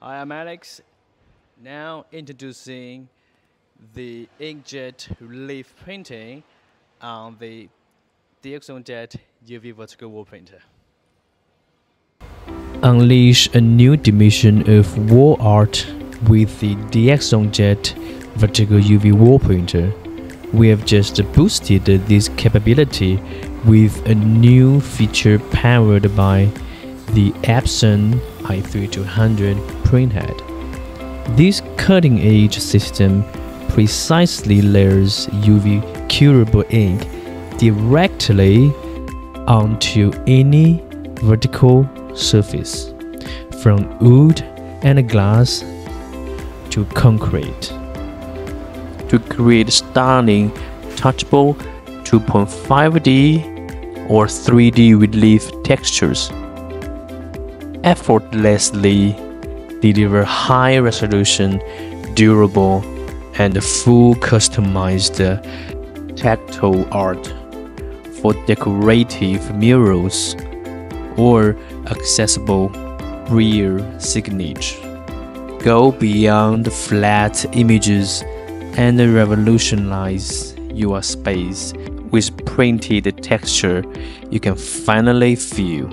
Hi, I'm Alex. Now introducing the inkjet relief printing on the DxOnJet UV vertical wall printer. Unleash a new dimension of wall art with the DxOnJet vertical UV wall printer. We have just boosted this capability with a new feature powered by the Epson i3200 printhead. This cutting edge system precisely layers UV curable ink directly onto any vertical surface, from wood and glass to concrete. To create stunning, touchable 2.5D or 3D relief textures effortlessly deliver high resolution, durable, and full customized tactile art for decorative murals or accessible Braille signage. Go beyond flat images and revolutionize your space with printed texture you can finally feel.